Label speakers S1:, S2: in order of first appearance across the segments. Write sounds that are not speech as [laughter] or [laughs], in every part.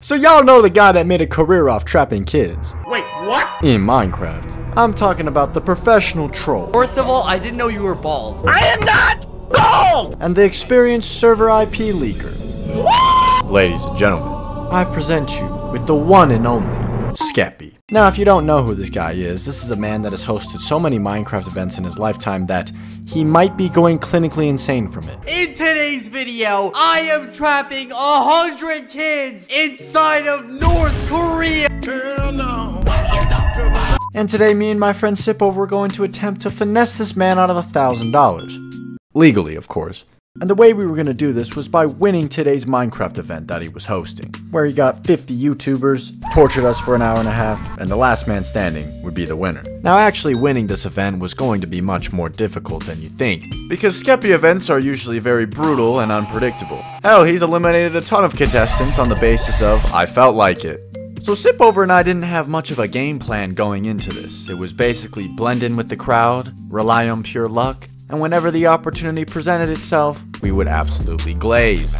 S1: So y'all know the guy that made a career off trapping kids
S2: Wait, what?
S1: in Minecraft. I'm talking about the professional troll
S3: First of all, I didn't know you were bald.
S2: I am not bald!
S1: and the experienced server IP leaker. Ladies and gentlemen, I present you with the one and only Skeppy. Now, if you don't know who this guy is, this is a man that has hosted so many Minecraft events in his lifetime that he might be going clinically insane from it.
S3: In today's video, I am trapping a hundred kids inside of North Korea.
S1: And today, me and my friend Sippo were going to attempt to finesse this man out of a thousand dollars. Legally, of course. And the way we were going to do this was by winning today's Minecraft event that he was hosting, where he got 50 YouTubers, tortured us for an hour and a half, and the last man standing would be the winner. Now, actually winning this event was going to be much more difficult than you think, because Skeppy events are usually very brutal and unpredictable. Hell, he's eliminated a ton of contestants on the basis of, I felt like it. So Sipover and I didn't have much of a game plan going into this. It was basically blend in with the crowd, rely on pure luck, and whenever the opportunity presented itself, we would absolutely glaze.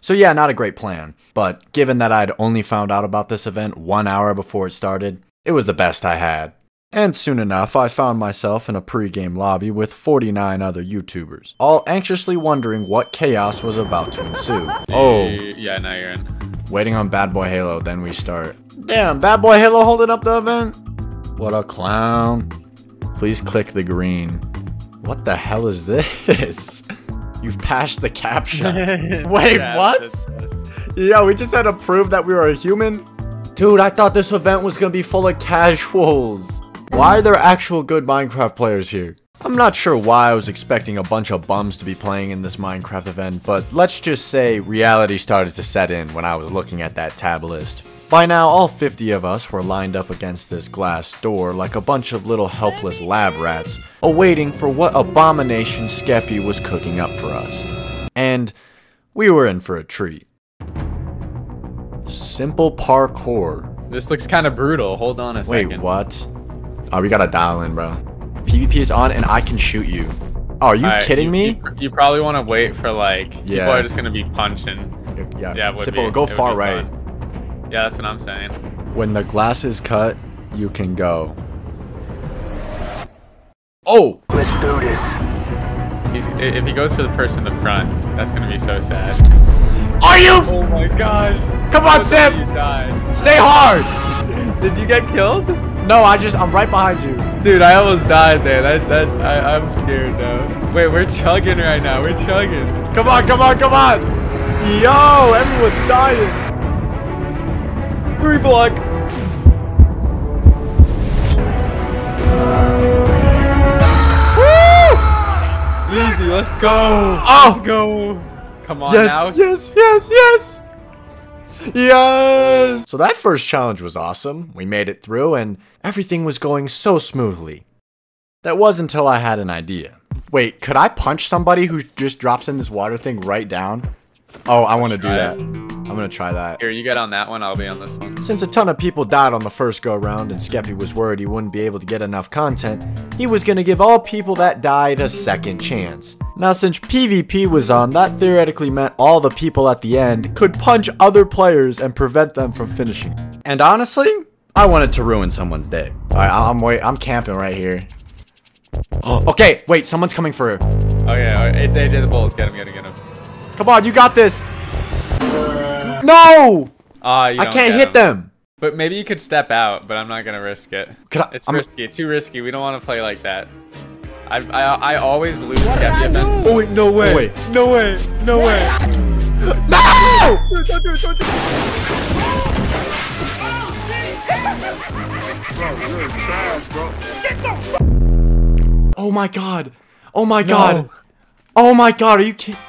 S1: So yeah, not a great plan, but given that I'd only found out about this event one hour before it started, it was the best I had. And soon enough, I found myself in a pre-game lobby with 49 other YouTubers, all anxiously wondering what chaos was about to ensue. [laughs] Oh,
S4: Yeah, now you're in.
S1: Waiting on BadBoyHalo, then we start. Damn, BadBoyHalo holding up the event? What a clown. Please click the green. What the hell is this? [laughs] You've passed the captcha. [laughs] Wait,
S4: Yeah,
S1: what? Yeah, we just had to prove that we were a human? Dude, I thought this event was gonna be full of casuals. Why are there actual good Minecraft players here? I'm not sure why I was expecting a bunch of bums to be playing in this Minecraft event, but let's just say reality started to set in when I was looking at that tab list. By now, all 50 of us were lined up against this glass door like a bunch of little helpless lab rats, awaiting for what abomination Skeppy was cooking up for us. And we were in for a treat. Simple parkour.
S4: This looks kind of brutal. Hold on a
S1: Wait,
S4: second.
S1: what? Oh, we gotta dial in, bro. PvP is on and I can shoot you. Oh, are you
S4: Alright,
S1: kidding
S4: you-
S1: me?
S4: You, you probably want to wait for like
S1: Yeah.
S4: people are just gonna be punching.
S1: yeah,
S4: Yeah,
S1: Simple,
S4: be-
S1: go far right.
S4: fun. Yeah, that's what I'm saying.
S1: When the glass is cut, you can go. Oh!
S2: Let's do this.
S4: He's, if he goes for the person in the front, that's gonna be so sad.
S1: Are you?
S4: Oh my gosh!
S1: Come on, oh,
S4: You
S1: Sim!
S4: died.
S1: Stay hard!
S4: Did you get killed?
S1: No, I just, I'm right behind you.
S4: Dude, I almost died there. That that I, I'm scared now. Wait, we're chugging right now. We're chugging.
S1: Come on, come on, come on! Yo, everyone's dying!
S4: Three block. Easy, let's go.
S1: Oh!
S4: Let's go. Come on
S1: Yes,
S4: now.
S1: yes, yes, yes! Yes! So that first challenge was awesome. We made it through and everything was going so smoothly. That was until I had an idea. Wait, could I punch somebody who just drops in this water thing right down? Oh, I want to do that.
S4: it.
S1: I'm gonna try that.
S4: Here, you get on that one. I'll be on this one.
S1: Since a ton of people died on the first go round and Skeppy was worried he wouldn't be able to get enough content, he was gonna give all people that died a second chance. Now since PvP was on, that theoretically meant all the people at the end could punch other players and prevent them from finishing. And honestly, I wanted to ruin someone's day. Alright, I'm wait I'm camping right here. Oh, [gasps] okay, wait, someone's coming for
S4: Okay, yeah, it's AJ the Bolt. Get him, get him, get him.
S1: Come on, you got this! No!
S4: Ah, you
S1: I can't hit them!
S4: But maybe you could step out, but I'm not gonna risk it.
S1: Could I-
S4: It's
S1: I'm-
S4: risky, too risky. We don't want to play like that. I, I, I always lose Skeppy events.
S1: Oh wait, no way! wait.
S4: No way! No way! [laughs]
S1: No!
S4: Dude, don't do it! Don't do it!
S1: Oh my god. Oh my god. Oh my god, are you kidding?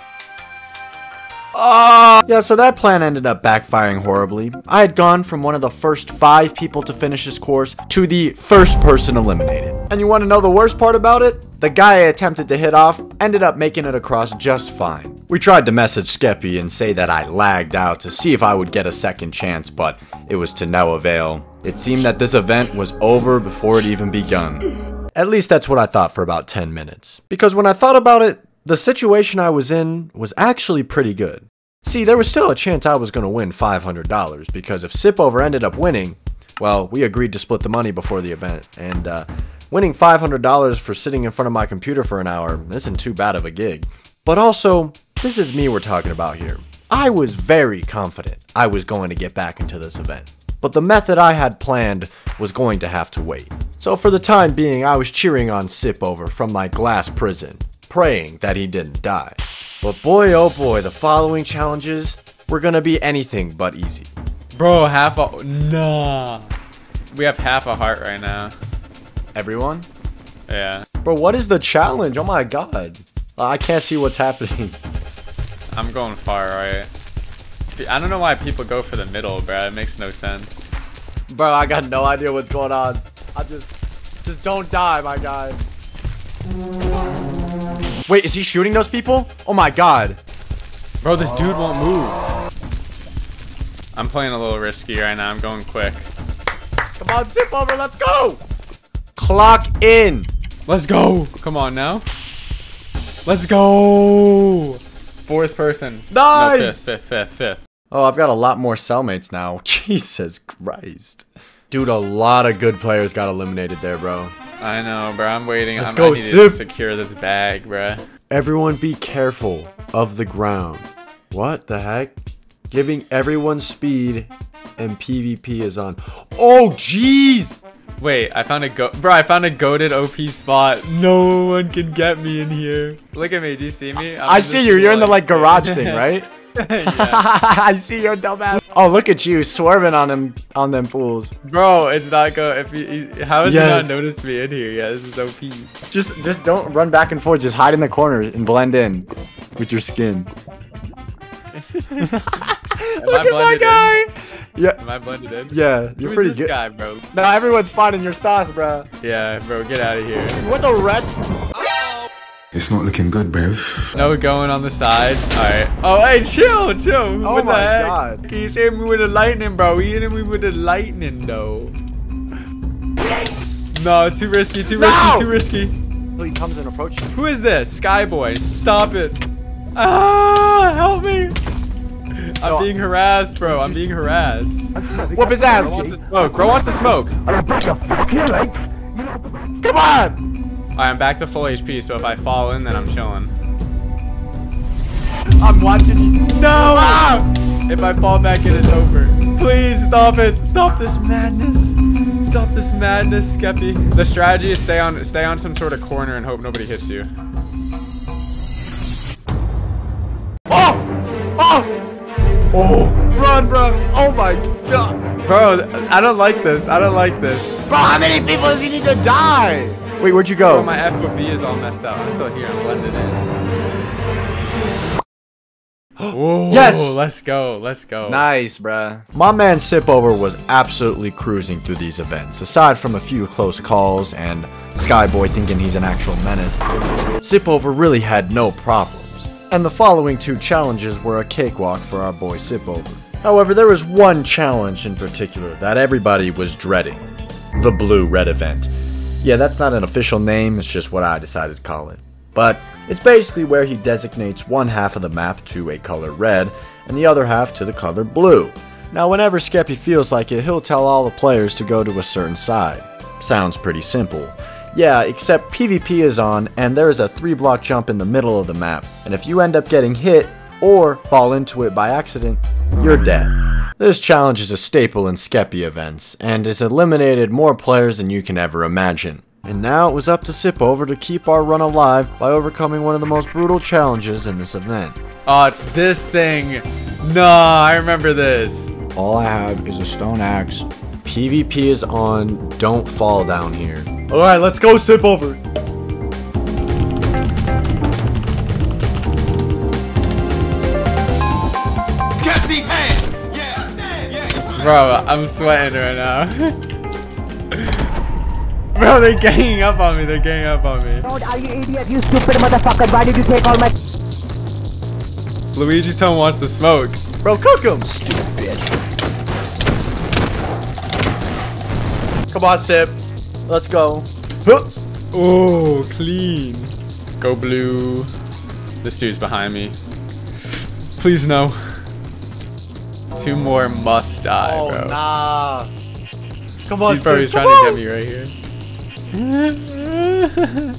S1: Ah! yeah, so that plan ended up backfiring horribly. I had gone from one of the first five people to finish this course to the first person eliminated. And you want to know the worst part about it? The guy I attempted to hit off ended up making it across just fine. We tried to message Skeppy and say that I lagged out to see if I would get a second chance, but it was to no avail. It seemed that this event was over before it even begun. At least that's what I thought for about 10 minutes. Because when I thought about it, the situation I was in was actually pretty good. See, there was still a chance I was going to win $500 because if Sipover ended up winning, well, we agreed to split the money before the event, and uh, winning $500 for sitting in front of my computer for an hour isn't too bad of a gig. But also, this is me we're talking about here. I was very confident I was going to get back into this event, but the method I had planned was going to have to wait. So for the time being, I was cheering on Sipover from my glass prison, praying that he didn't die. But boy oh boy, the following challenges were gonna be anything but easy.
S4: Bro, half a nah. We have half a heart right now.
S1: Everyone?
S4: Yeah.
S1: Bro, what is the challenge? Oh my god. Uh, I can't see what's happening. [laughs]
S4: I'm going far right. I don't know why people go for the middle, bro. It makes no sense.
S1: Bro, I got no idea what's going on. I just, just don't die, my guy. Wait, is he shooting those people? Oh my god.
S4: Bro, this dude won't move. I'm playing a little risky right now. I'm going quick.
S1: Come on, Sipover, let's go! Clock in.
S4: Let's go. Come on now. Let's go. Fourth person.
S1: Nice.
S4: No, fifth, fifth, fifth, fifth.
S1: Oh, I've got a lot more cellmates now. [laughs] Jesus Christ. Dude, a lot of good players got eliminated there, bro.
S4: I know, bro. I'm waiting.
S1: Let's
S4: I'm,
S1: go,
S4: I need to secure this bag, bro.
S1: Everyone be careful of the ground. What the heck? Giving everyone speed and PvP is on. Oh, jeez!
S4: Wait, I found a go- Bro, I found a goaded OP spot. No one can get me in here. Look at me. Do you see me? I'm
S1: I see you. You're in the like garage [laughs] thing, right? [laughs] [laughs] I see your dumbass. Oh, look at you swerving on them on them fools.
S4: Bro, it's not go. If he, he- how has
S1: Yes.
S4: he not noticed me in here? Yeah, this is OP.
S1: Just just don't run back and forth. Just hide in the corner and blend in with your skin. [laughs] Look at my
S4: blended
S1: guy. Yeah.
S4: Am I blended in?
S1: yeah, you're pretty good.
S4: guy, bro?
S1: No, everyone's finding your sauce, bro.
S4: Yeah, bro, get out of here.
S1: What the red?
S5: It's not looking good, bruv.
S4: No we're going on the sides. All right. Oh, hey, chill, chill.
S1: Oh
S4: what the
S1: my
S4: heck?
S1: God.
S4: Can you hit me with the lightning, bro? He hit me with the lightning, though. No, too risky, too
S1: No!
S4: risky, too risky.
S1: He comes and approaches.
S4: Who is this? Skyboy. Stop it. Ah, help me. I'm
S1: No.
S4: being harassed, bro. I'm being harassed.
S1: Whoop his ass.
S4: Bro wants to smoke. Bro wants to smoke.
S1: Come on.
S4: Alright, I'm back to full HP, so if I fall in, then I'm chilling.
S1: I'm watching you.
S4: No!
S1: Ah!
S4: If I fall back in, it's over. Please stop it. Stop this madness. Stop this madness, Skeppy. The strategy is stay on stay on some sort of corner and hope nobody hits you.
S1: Oh! Oh! Oh! Run, bro! Oh my god!
S4: Bro, I don't like this. I don't like this.
S1: Bro, how many people does he need to die? Wait, where'd you go?
S4: my FOV is all messed up. I'm still here. I'm blended in. [gasps] Whoa,
S1: Yes!
S4: Let's go. Let's go.
S1: Nice, bruh. My man Sipover was absolutely cruising through these events. Aside from a few close calls and Skyboy thinking he's an actual menace, Sipover really had no problems. And the following two challenges were a cakewalk for our boy Sipover. However, there was one challenge in particular that everybody was dreading. The Blue Red event. Yeah, that's not an official name, it's just what I decided to call it. But it's basically where he designates one half of the map to a color red and the other half to the color blue. Now, whenever Skeppy feels like it, he'll tell all the players to go to a certain side. Sounds pretty simple. Yeah, except PvP is on and there is a 3 block jump in the middle of the map, and if you end up getting hit or fall into it by accident, you're dead. This challenge is a staple in Skeppy events, and has eliminated more players than you can ever imagine. And now it was up to Sipover to keep our run alive by overcoming one of the most brutal challenges in this event.
S4: Oh, it's this thing. Nah, I remember this.
S1: All I have is a stone axe. PvP is on, don't fall down here. Alright, let's go Sipover!
S4: Bro, I'm sweating right now. [laughs] Bro, they're ganging up on me. They're ganging up on me.
S6: Are you idiot? You stupid motherfucker! Why did you take all my?
S4: Luigi Tone wants to smoke.
S1: Bro, cook him! Stupid. Come on, Sip. Let's go. Huh.
S4: Oh, clean. Go blue. This dude's behind me. Please no. Two more must die,
S1: Oh,
S4: bro.
S1: nah. Come on,
S4: He's probably trying
S1: come
S4: to get me right here. [laughs]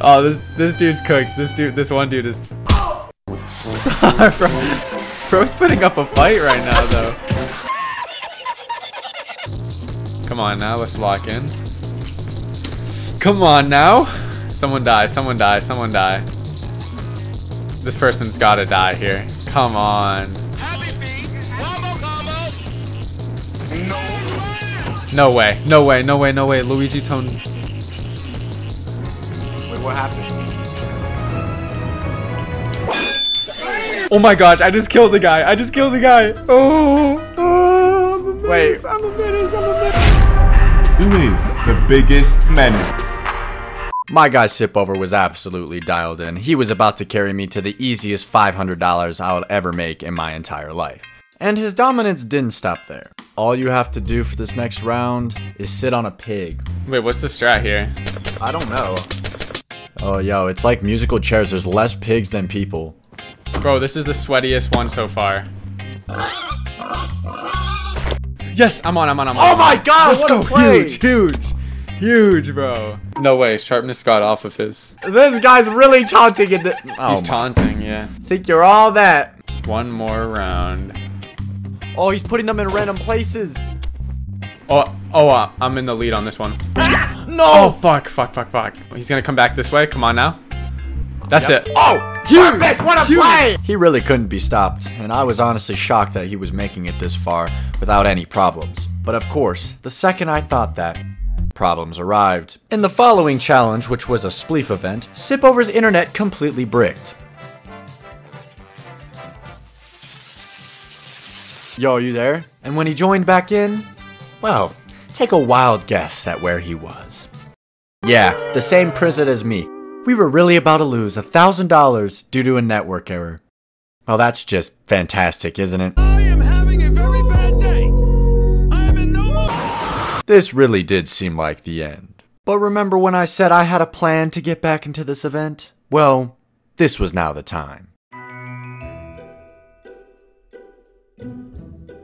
S4: oh, this this dude's cooked. This dude, this one dude is. [laughs] Bro, bro's putting up a fight right now, though. Come on now, let's lock in. Come on now. Someone die, someone die, someone die. This person's gotta die here. Come on. No way, no way, no way, no way. Luigi Tone.
S1: Wait, what happened?
S4: Oh my gosh, I just killed the guy. I just killed the guy. Oh, oh I'm a menace.
S1: Wait.
S4: I'm a menace. I'm a menace.
S7: Who is the biggest menace?
S1: My guy Sipover was absolutely dialed in. He was about to carry me to the easiest $500 I'll ever make in my entire life. And his dominance didn't stop there. All you have to do for this next round is sit on a pig.
S4: Wait, what's the strat here?
S1: I don't know. Oh, yo, it's like musical chairs. There's less pigs than people.
S4: Bro, this is the sweatiest one so far. Yes, I'm on, I'm on, I'm on.
S1: Oh my god,
S4: Let's
S1: what
S4: go. Huge, huge, huge, bro. No way, sharpness got off of his.
S1: This guy's really taunting in the- Oh,
S4: He's
S1: my-
S4: taunting, yeah.
S1: think you're all that.
S4: One more round.
S1: Oh, he's putting them in random places.
S4: Oh, oh, uh, I'm in the lead on this one. [laughs]
S1: No!
S4: Oh, fuck, fuck, fuck, fuck. He's gonna come back this way. Come on now. That's it.
S1: Oh, huge! What a play! He really couldn't be stopped, and I was honestly shocked that he was making it this far without any problems. But of course, the second I thought that, problems arrived. In the following challenge, which was a spleef event, Sipover's internet completely bricked. Yo, you there? And when he joined back in, well, take a wild guess at where he was. Yeah, the same prison as me. We were really about to lose a thousand dollars due to a network error. Well, that's just fantastic, isn't it?
S2: I am having a very bad day. I am in no mood.
S1: This really did seem like the end. But remember when I said I had a plan to get back into this event? Well, this was now the time.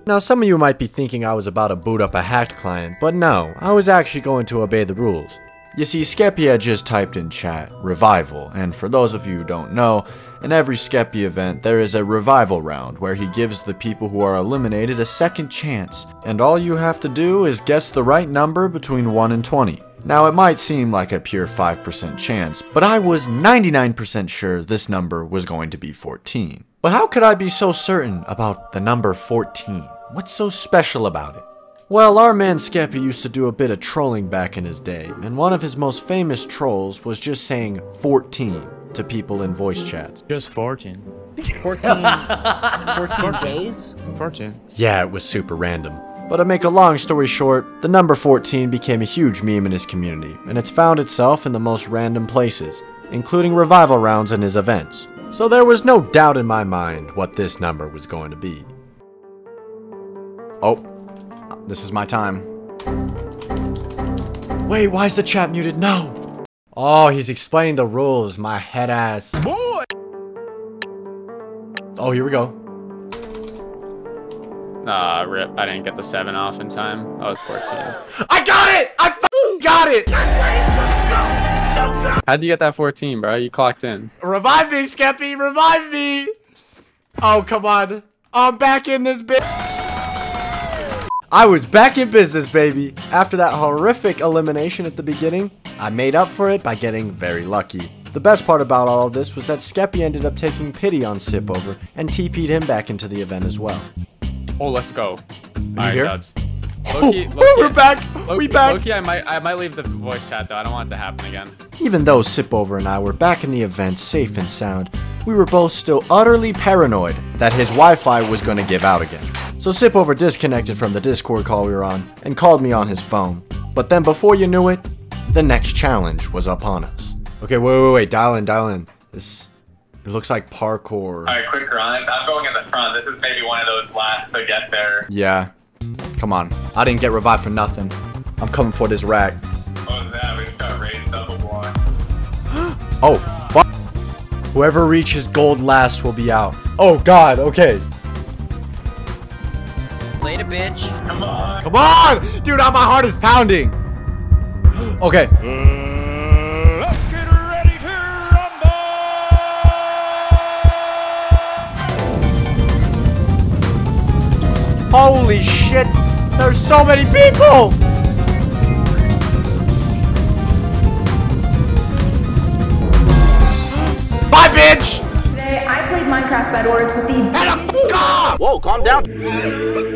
S1: Now, some of you might be thinking I was about to boot up a hacked client, but no, I was actually going to obey the rules. You see, Skeppy had just typed in chat, revival, and for those of you who don't know, in every Skeppy event there is a revival round where he gives the people who are eliminated a second chance, and all you have to do is guess the right number between 1 and 20. Now, it might seem like a pure 5% chance, but I was 99% sure this number was going to be 14. But how could I be so certain about the number 14? What's so special about it? Well, our man Skeppy used to do a bit of trolling back in his day, and one of his most famous trolls was just saying 14 to people in voice chats.
S8: Just [laughs] 14.
S6: 14, 14 days?
S8: 14.
S1: Yeah, it was super random. But to make a long story short, the number 14 became a huge meme in his community, and it's found itself in the most random places, including revival rounds in his events. So there was no doubt in my mind what this number was going to be. Oh, this is my time. Wait, why is the chat muted? No! Oh, he's explaining the rules, my head ass.
S2: Boy.
S1: Oh, here we go.
S4: Ah, rip. I didn't get the 7 off in time. I was 14.
S1: I got it! I f- got it!
S4: How'd you get that 14, bro? You clocked in.
S1: Revive me, Skeppy! Revive me! Oh, come on. I'm back in this bit. I was back in business, baby. After that horrific elimination at the beginning, I made up for it by getting very lucky. The best part about all of this was that Skeppy ended up taking pity on Sipover and TP'd him back into the event as well.
S4: Oh, let's go. Are Alright,
S1: here?
S4: dubs. [laughs] Loki,
S1: We're back!
S4: Loki,
S1: we back!
S4: Loki, I might, I might leave the voice chat though. I don't want it to happen again.
S1: Even though Sipover and I were back in the event safe and sound, we were both still utterly paranoid that his Wi-Fi was going to give out again. So Sipover disconnected from the Discord call we were on and called me on his phone. But then before you knew it, the next challenge was upon us. Okay, wait, wait, wait, dial in, dial in. This, it looks like parkour.
S9: Alright, quick grind. I'm going in the front. This is maybe one of those last to get there.
S1: Yeah. Come on. I didn't get revived for nothing. I'm coming for this rack.
S9: What was that? We just got raised up a block. [gasps]
S1: Oh, fuck. Whoever reaches gold last will be out. Oh, God, okay.
S6: Later, bitch.
S9: Come on.
S1: Come on! Dude, my heart is pounding. Okay.
S2: Let's get ready to rumble!
S1: Holy shit! There's so many people! Bye, bitch!
S8: Today, I played Minecraft Bed Wars with the
S6: Whoa, calm down.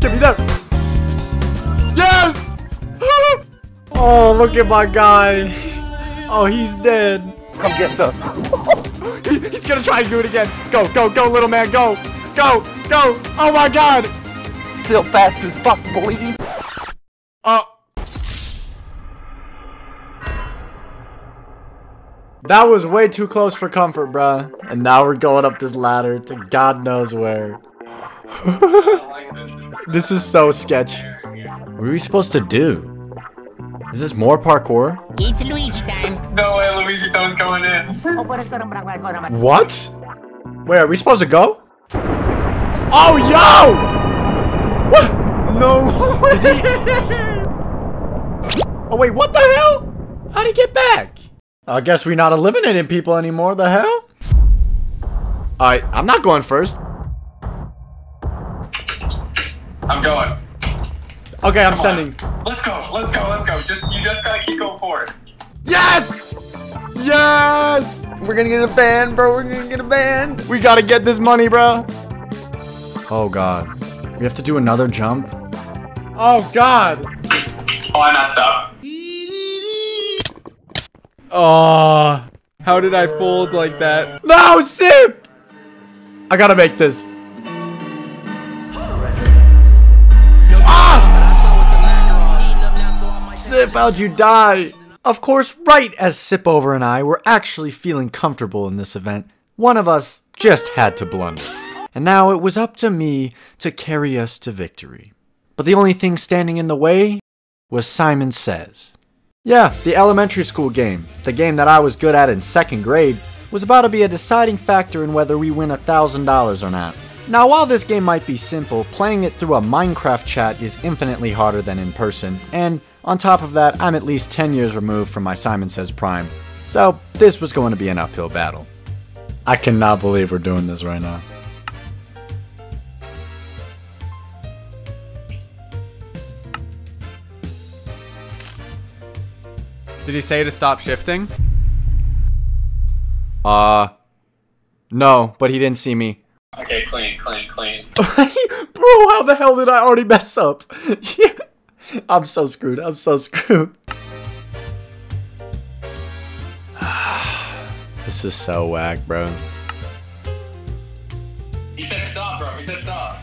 S1: Give me that! Yes! oh, look at my guy. Oh, he's dead.
S6: Come get some. [laughs]
S1: He- he's gonna try and do it again. Go, go, go, little man, go! Go, go! Oh my god!
S6: Still fast as fuck, boy.
S1: Uh. That was way too close for comfort, bruh. And now we're going up this ladder to God knows where. [laughs] this is so sketch. What are we supposed to do? Is this more parkour?
S8: It's Luigi time.
S9: No way, Luigi, don't going in.
S1: What? Where are we supposed to go? Oh, yo! What? No. Is he? oh wait, what the hell? How'd he get back? I guess we're not eliminating people anymore. The hell? Alright, I'm not going first.
S9: I'm going.
S1: Okay, I'm
S9: Come
S1: sending.
S9: on. Let's go. Let's go. Let's go. Just you just gotta keep going forward.
S1: Yes! Yes! We're gonna get a band, bro. We're gonna get a band. We gotta get this money, bro. Oh god. We have to do another jump. Oh god.
S9: Oh, I messed up.
S4: Oh, how did I fold like that?
S1: No, Sip! I gotta make this. Sip, how'd you die? Of course, right as Sipover and I were actually feeling comfortable in this event, one of us just had to blunder. And now it was up to me to carry us to victory. But the only thing standing in the way was Simon Says. Yeah, the elementary school game, the game that I was good at in second grade, was about to be a deciding factor in whether we win $1,000 or not. Now, while this game might be simple, playing it through a Minecraft chat is infinitely harder than in person, and on top of that, I'm at least 10 years removed from my Simon Says Prime. So, this was going to be an uphill battle. I cannot believe we're doing this right now.
S4: Did he say to stop shifting?
S1: Uh, no, but he didn't see me.
S9: Okay, clean, clean, clean. [laughs]
S1: Bro, how the hell did I already mess up? [laughs] yeah. I'm so screwed. I'm so screwed. [sighs] this is so whack, bro.
S9: He said stop, bro. He said stop.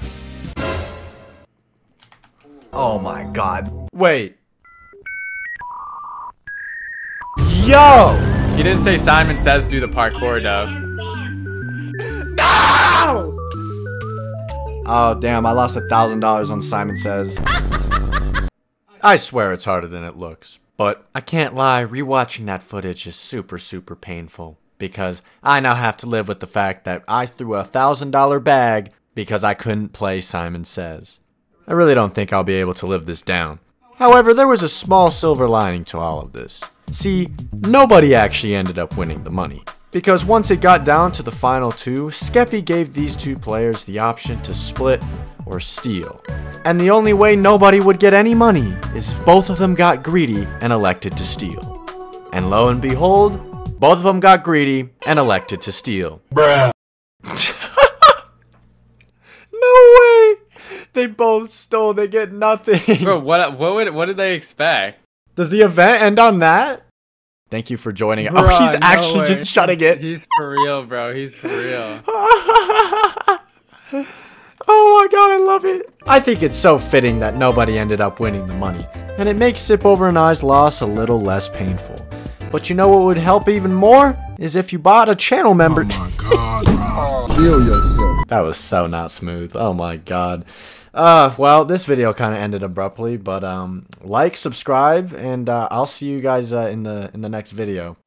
S1: Oh my god. Wait. Yo!
S4: He didn't say Simon says do the parkour though.
S1: Oh damn, I lost a thousand dollars on Simon Says. I swear it's harder than it looks. But I can't lie, rewatching that footage is super, super painful. Because I now have to live with the fact that I threw a thousand dollar bag because I couldn't play Simon Says. I really don't think I'll be able to live this down. However, there was a small silver lining to all of this. See, nobody actually ended up winning the money. Because once it got down to the final two, Skeppy gave these two players the option to split or steal. And the only way nobody would get any money is if both of them got greedy and elected to steal. And lo and behold, both of them got greedy and elected to steal. [laughs]
S7: Bruh.
S1: No way! They both stole, they get nothing.
S4: Bro, what what would what did they expect?
S1: Does the event end on that? Thank you for joining. oh, he's
S4: no
S1: actually
S4: way.
S1: just shutting it.
S4: He's for real, bro. He's for real. [laughs]
S1: oh my god, I love it. I think it's so fitting that nobody ended up winning the money, and it makes Sipover and I's loss a little less painful. But you know what would help even more? Is if you bought a channel member.
S5: Kill [laughs] yourself.
S1: That was so not smooth. Oh my god. Uh, well, this video kind of ended abruptly, but um, like, subscribe, and uh, I'll see you guys uh, in the in the next video.